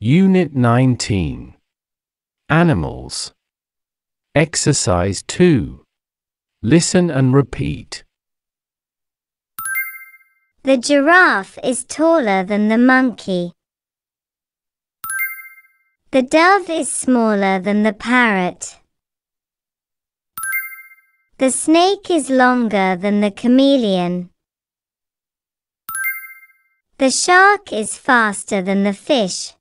Unit 19 Animals Exercise 2 Listen and repeat. The giraffe is taller than the monkey. The dove is smaller than the parrot. The snake is longer than the chameleon. The shark is faster than the fish.